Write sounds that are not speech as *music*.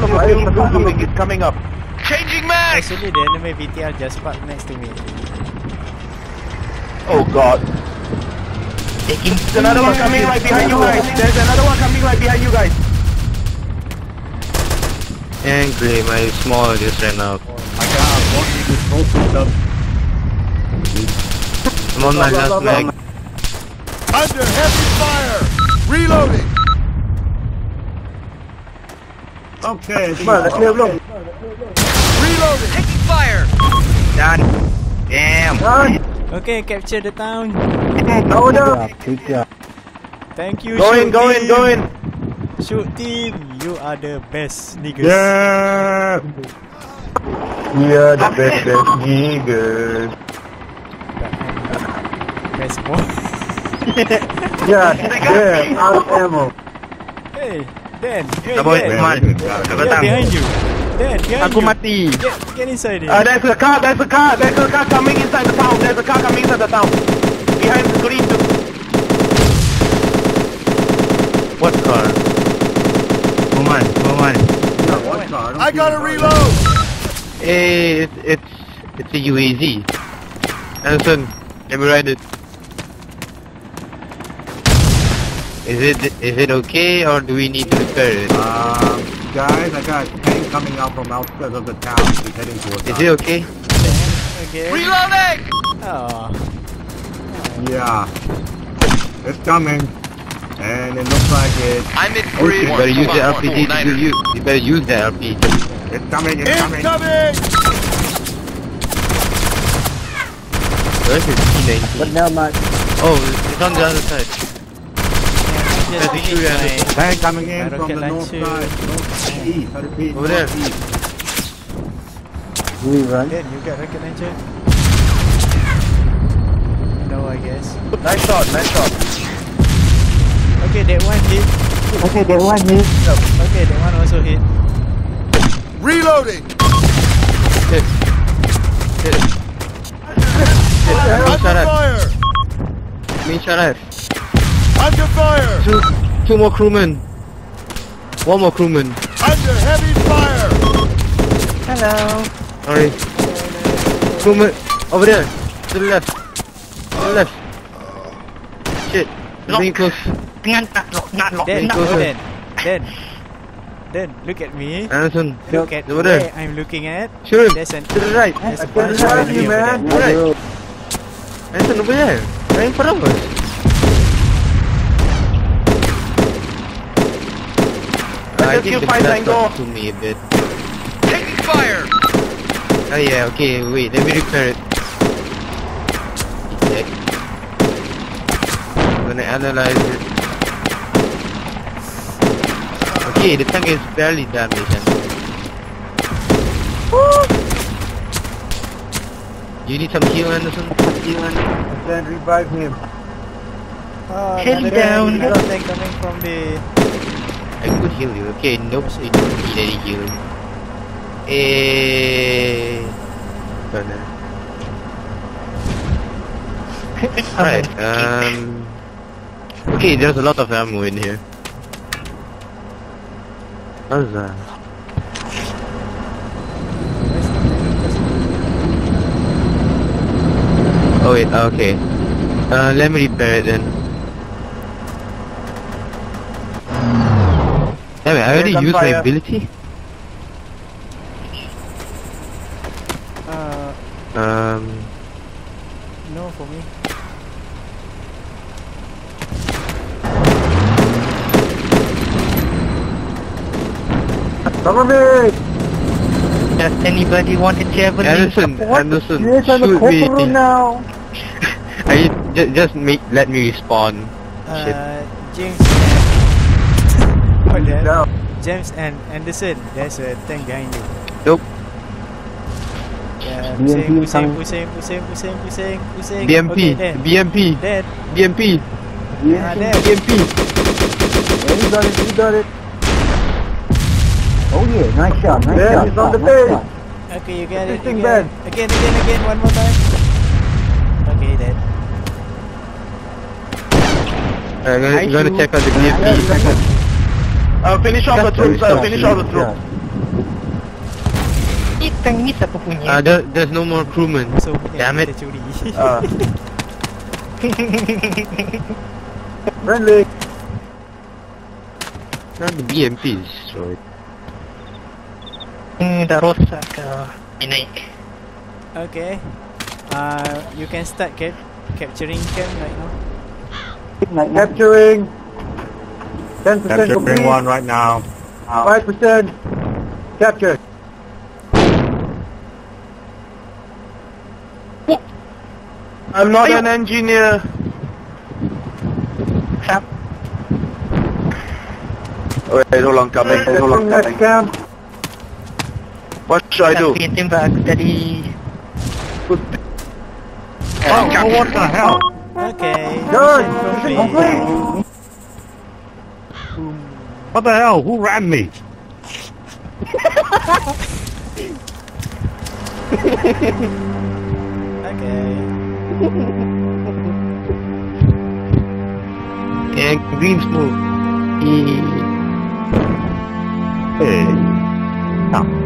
front of the building, something is coming up. Changing mag! Actually, the enemy BTR just parked next to me. Oh god. There's another one coming right behind you guys. There's another one coming right behind you guys. Angry, my small just ran out. I'm on my last mag. Under heavy fire! Reloading! Okay, Reloading! Taking fire! Done. Damn. Okay, capture the town. Hold up. Thank you. Go in, shoot go in, go in. Shoot team, you are the best niggas. Yeah. We are the best, best niggas. Best boy. *laughs* Yeah, yeah, out of ammo. hey, Dan. Hey, Double Dan. man. Yeah, Double behind you. Dan, behind Aku you. mati. Get, get inside here. Uh, there's a car, there's a car, there's a car coming inside the town. There's a car coming inside the town. Behind the green. What car? Woman, woman. I gotta reload! Hey, it's it's it's a UAZ. Anderson, let me ride it. Is it is it okay or do we need to repair it? Um, guys, I got a tank coming out from outside of the town. He's heading towards Is us. it okay? Okay. Reloading! Oh. Yeah. It's coming. And it looks like it. I'm in You grid better use the Come on, RPG to do you. You better use the RPG. It's coming. It's coming. Incoming! Where's his T90? now, Matt. Oh, it's on the other side. Yeah, Just just shoot finish at my... Tank coming in from the north launcher. side. Northeast. I repeat, Over there. northeast. We run. Dan, you got rocket launcher? No, I guess. Nice shot, nice shot. Okay, that one hit. Okay, that one hit. Okay, that one also hit. Reloading! Hit. Hit. Hit. Under One shot at. fire! Main shot at. Under fire! Two, two more crewmen. One more crewman. Under heavy fire! Hello. Sorry. Crewman. Over there. To the left. To the left. Shit. Bring it close. Dan, Very close, oh, eh? Dan. Dan. Dan, look at me. Anderson. Look at Over where there. I'm looking at. Shoot him. There's an To the right. there's a can bunch of you, man. Right. Anderson over there. Right in front of us. I think kill the five blood tango. to me a bit. Taking fire! Oh yeah, okay, wait, let me repair it. Okay. I'm gonna analyze it. Okay, the tank is barely damaged. and- You need some heal, Anderson? Heal, Anderson? Then revive him. Oh, Head down. Another thing coming from the. I could heal you. Okay, nope, so you don't need any healing. Eh. Gonna. *laughs* Alright, um. Okay, there's a lot of ammo in here. What's that? Oh wait, okay. Uh, let me repair it then. Damn it, I already There's used my ability? Uh, Um, no for me. Cover me! does anybody want a javelin? Anderson, Anderson, Yes, I'm a shoot me. corporal now. *laughs* I just, just make, let me respawn. Shit. Uh, James. And what the hell? Down. James and Anderson. There's a tank behind you. Nope. Yeah, BMP pusing, pusing, coming. pusing, pusing, pusing, pusing, pusing. BMP, Okay, there. BMP, There. BMP, Ah, Yeah, there. BMP. you got it, you got it. Oh yeah, nice shot, nice There, shot. he's on the nice base. shot. Okay, you get it. Interesting You get it. Again, again, again. One more time. Okay, then. I'm gonna, gonna check out the BMP. Uh, finish off the troops, uh, finish off the troops. Kita miss apa Ah, punya? there, there's no more crewmen. Punya Damn it. curi. Ah. *laughs* Friendly. Now the BMP is destroyed. Hmm, dah rosak ke? Ini naik. Okay. Uh, you can start cap capturing camp right now. Capturing. 10% Capturing one right now. 5% capture. What? I'm not an engineer. Crap. Wait, hold on, coming. Hold on, coming. camp. What should I do? Tapi tembak dari Oh, oh, what the hell? Okay. Good. mission Complete. What the hell? Who ran me? Okay. And green smoke. Hey. Ah.